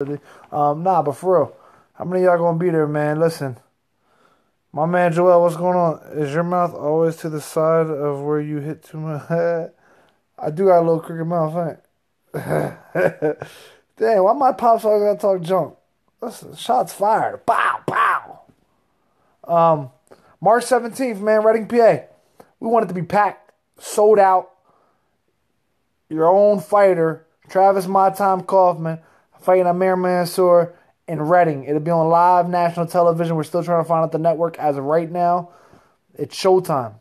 Um, nah, but for real, how many y'all gonna be there, man? Listen, my man Joel, what's going on? Is your mouth always to the side of where you hit too much? I do got a little crooked mouth, ain't? Dang, why my pops always gotta talk junk? Listen, shots fired. Pow, pow. Um, March 17th, man, Reading, PA. We want it to be packed, sold out. Your own fighter, Travis My Time Kauffman, fighting Amir Mansour in Reading. It'll be on live national television. We're still trying to find out the network as of right now. It's Showtime.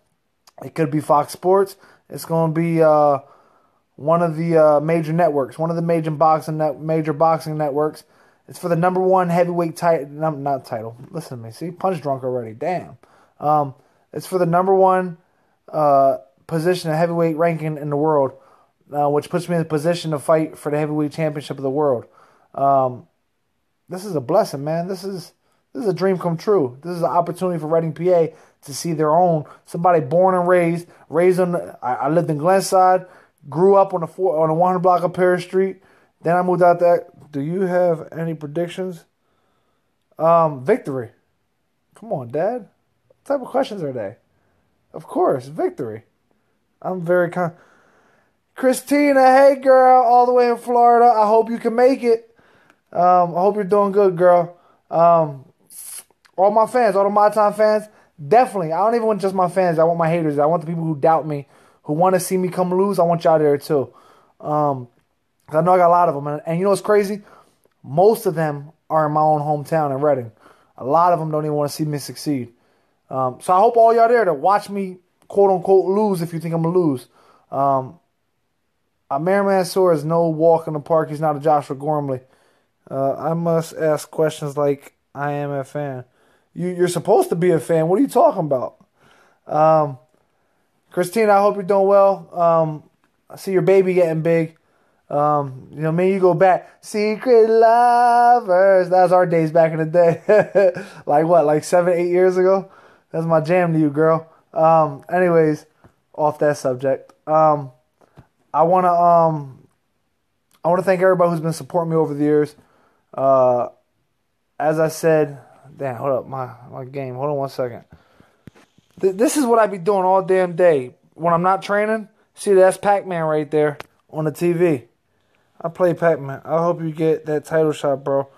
It could be Fox Sports. It's going to be uh, one of the uh, major networks, one of the major boxing net, major boxing networks. It's for the number one heavyweight title, not title. Listen to me, see, punch drunk already. Damn. Um, it's for the number one uh, position, a heavyweight ranking in the world, uh, which puts me in the position to fight for the heavyweight championship of the world. Um, this is a blessing, man. This is this is a dream come true. This is an opportunity for Reading, PA, to see their own somebody born and raised, raised on. I, I lived in Glenside, grew up on the four, on the 100 block of Paris Street. Then I moved out there. Do you have any predictions? Um, victory. Come on, Dad. What type of questions are they? Of course, victory. I'm very con. Christina, hey girl, all the way in Florida. I hope you can make it. Um, I hope you're doing good, girl. Um, all my fans, all the My Time fans, definitely. I don't even want just my fans. I want my haters. I want the people who doubt me, who want to see me come lose. I want y'all there too. Um, I know I got a lot of them, and, and you know what's crazy? Most of them are in my own hometown in Reading. A lot of them don't even want to see me succeed. Um, so I hope all y'all there to watch me quote unquote lose if you think I'm gonna lose. Um, Amir Mansour is no walk in the park. He's not a Joshua Gormley. Uh, I must ask questions like I am a fan. You, you're supposed to be a fan. What are you talking about? Um, Christina, I hope you're doing well. Um, I see your baby getting big. Um, you know, me, you go back. Secret lovers. That was our days back in the day. like what, like seven, eight years ago? That's my jam to you, girl. Um, anyways, off that subject. Um, I wanna um, I wanna thank everybody who's been supporting me over the years. Uh, as I said, damn, hold up, my my game. Hold on one second. Th- this is what I be doing all damn day when I'm not training. See, that's Pac Man right there on the TV. I play Pac Man. I hope you get that title shot, bro.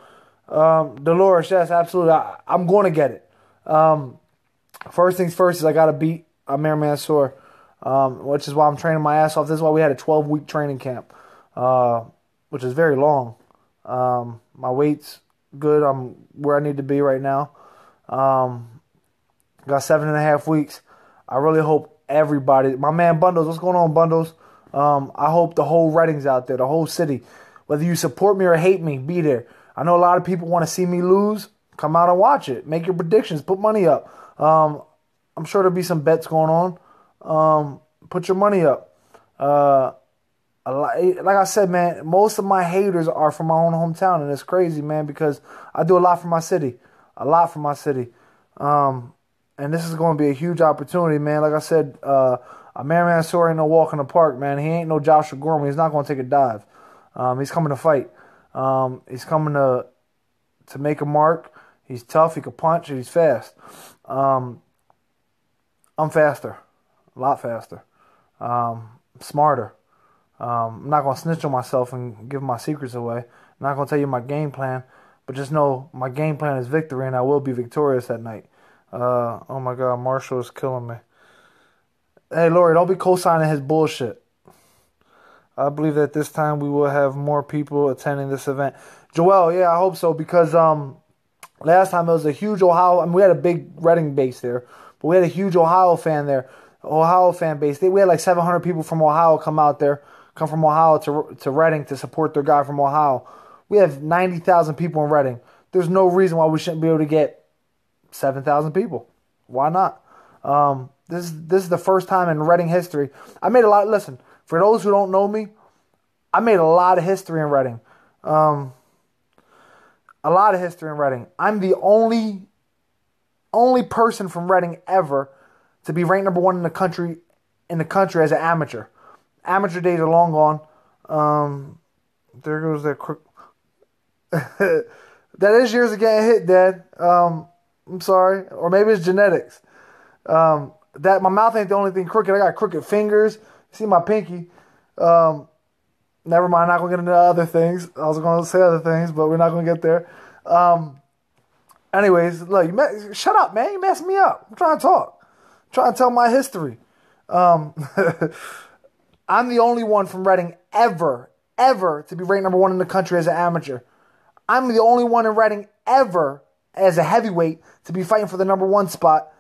Um, Dolores, yes, absolutely. I, am going to get it. Um, first things first is I got to beat Amir Mansour, um, which is why I'm training my ass off. This is why we had a 12 week training camp, uh, which is very long. Um, my weight's good. I'm where I need to be right now. Um, got seven and a half weeks. I really hope everybody, my man Bundles, what's going on, Bundles? Um, I hope the whole Reading's out there, the whole city. Whether you support me or hate me, be there. I know a lot of people want to see me lose. Come out and watch it. Make your predictions. Put money up. Um, I'm sure there'll be some bets going on. Um, put your money up. Uh, like I said, man, most of my haters are from my own hometown, and it's crazy, man, because I do a lot for my city, a lot for my city, um, and this is going to be a huge opportunity, man. Like I said, uh, man Mansour ain't no walk in the park, man. He ain't no Joshua Gorman. He's not going to take a dive. Um, he's coming to fight. Um, he's coming to to make a mark. He's tough. He can punch. He's fast. Um, I'm faster, a lot faster, um, smarter. Um, I'm not gonna snitch on myself and give my secrets away. I'm not gonna tell you my game plan, but just know my game plan is victory, and I will be victorious that night. Uh, oh my God, Marshall is killing me. Hey, Lori, don't be co-signing his bullshit. I believe that this time we will have more people attending this event. Joel, yeah, I hope so because um, last time it was a huge Ohio. I mean, we had a big Reading base there, but we had a huge Ohio fan there. Ohio fan base. we had like 700 people from Ohio come out there come from Ohio to to Reading to support their guy from Ohio. We have 90,000 people in Reading. There's no reason why we shouldn't be able to get 7,000 people. Why not? Um, this this is the first time in Reading history. I made a lot. Listen, for those who don't know me, I made a lot of history in Reading. Um, a lot of history in Reading. I'm the only only person from Reading ever to be ranked number one in the country in the country as an amateur amateur days are long gone. Um, there goes that quick. that is years of getting hit, Dad. Um, I'm sorry, or maybe it's genetics. Um, that my mouth ain't the only thing crooked. I got crooked fingers. See my pinky. Um, never mind. Not gonna get into other things. I was gonna say other things, but we're not gonna get there. Um, anyways, look, you met, shut up, man. You messed me up. I'm trying to talk. I'm trying to tell my history. Um, I'm the only one from Reading ever, ever to be ranked number one in the country as an amateur. I'm the only one in Reading ever as a heavyweight to be fighting for the number one spot